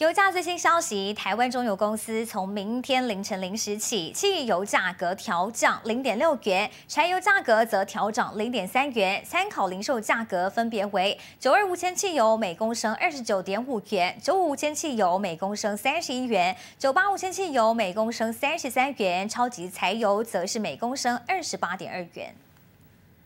油价最新消息台湾中油公司从明天凌晨零时起汽油价格调降零点六元柴油价格则调涨零点三元参考零售价格分别为九二无铅汽油每公升二十九点五元九五无铅汽油每公升三十一元九八无铅汽油每公升三十三元超级柴油则是每公升二十八点二元。